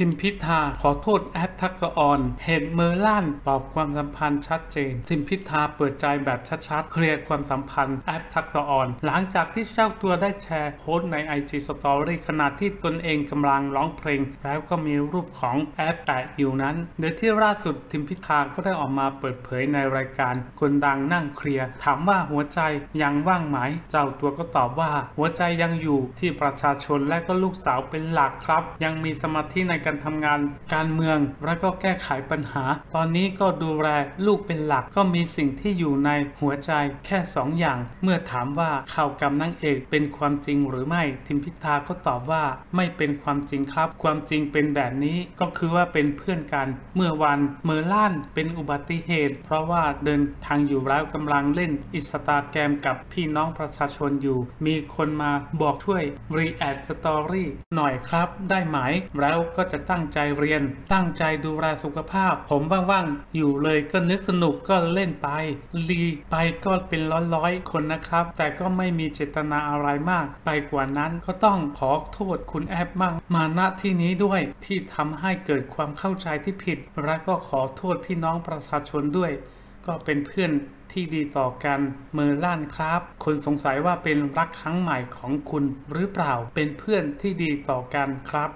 ทิมพิธาขอโทษแอปทักษออน เหตุเมอร์ลั่นตอบความสัมพันธ์ชัดเจน ทิมพิธาเปิดใจแบบชัดๆ เคลียร์ความสัมพันธ์แอปทักษออน หลังจากที่เจ้าตัวได้แชร์โพสต์ใน IG Story ขณะที่ตนเองกำลังร้องเพลง แล้วก็มีรูปของแอปแปะอยู่นั้นโดยที่ล่าสุดทิมพิธาก็ได้ออกมาเปิดเผยในรายการคนดังนั่งเคลียร์ถามว่าหัวใจยังว่างไหม เจ้าตัวก็ตอบว่า หัวใจยังอยู่ที่ประชาชนและก็ลูกสาวเป็นหลักครับ ยังมีสมาธิในการทำงานการเมือง และก็แก้ไขปัญหา ตอนนี้ก็ดูแลลูกเป็นหลักก็มีสิ่งที่อยู่ในหัวใจแค่สองอย่าง เมื่อถามว่าข่าวกรรมนางเอกเป็นความจริงหรือไม่ทิมพิธาก็ตอบว่าไม่เป็นความจริงครับ ความจริงเป็นแบบนี้ก็คือว่าเป็นเพื่อนกัน เมื่อวันเมอร์ลั่นเป็นอุบัติเหตุ เพราะว่าเดินทางอยู่แล้วกำลังเล่นอินสตาแกรมกับพี่น้องประชาชนอยู่ มีคนมาบอกช่วย re-add story หน่อยครับ ได้ไหมแล้วก็จะตั้งใจเรียน ตั้งใจดูแลสุขภาพ ผมว่างๆ อยู่เลยก็นึกสนุกก็เล่นไป re ไปก็เป็นร้อยๆ คนนะครับ แต่ก็ไม่มีเจตนาอะไรมาก ไปกว่านั้นก็ต้องขอโทษคุณแอปมากมาณที่นี้ด้วยที่ทำให้เกิดความเข้าใจที่ผิด และก็ขอโทษพี่น้องประชาชนด้วย ก็เป็นเพื่อนที่ดีต่อกันเมอร์ลั่นครับ คนสงสัยว่าเป็นรักครั้งใหม่ของคุณหรือเปล่าเป็นเพื่อนที่ดีต่อกันครับ